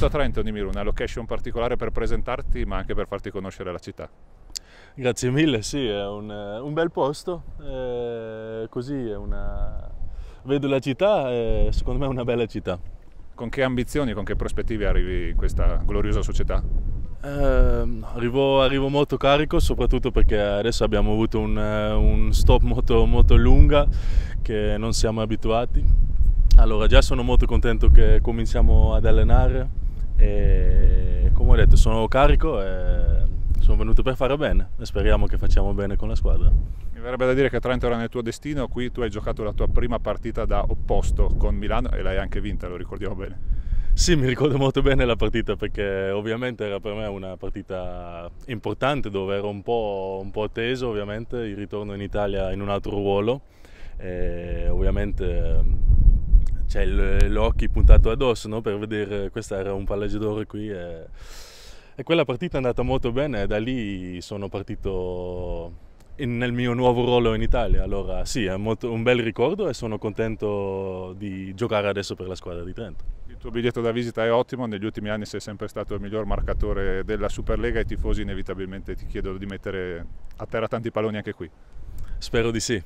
arrivato a Trento, Nimiro, una location particolare per presentarti ma anche per farti conoscere la città. Grazie mille, sì, è un, un bel posto, eh, così è una... vedo la città e secondo me è una bella città. Con che ambizioni, con che prospettive arrivi in questa gloriosa società? Eh, arrivo, arrivo, molto carico, soprattutto perché adesso abbiamo avuto un, un stop molto, molto lunga che non siamo abituati. Allora già sono molto contento che cominciamo ad allenare e come ho detto sono carico e sono venuto per fare bene e speriamo che facciamo bene con la squadra. Mi verrebbe da dire che Trento era nel tuo destino, qui tu hai giocato la tua prima partita da opposto con Milano e l'hai anche vinta, lo ricordiamo bene. Sì, mi ricordo molto bene la partita perché ovviamente era per me una partita importante dove ero un po', un po teso ovviamente, il ritorno in Italia in un altro ruolo e ovviamente c'è l'occhio puntato addosso no? per vedere questo era un palleggiatore qui e, e quella partita è andata molto bene e da lì sono partito nel mio nuovo ruolo in Italia. Allora sì, è molto, un bel ricordo e sono contento di giocare adesso per la squadra di Trento. Il tuo biglietto da visita è ottimo, negli ultimi anni sei sempre stato il miglior marcatore della Superlega e i tifosi inevitabilmente ti chiedono di mettere a terra tanti palloni anche qui. Spero di sì.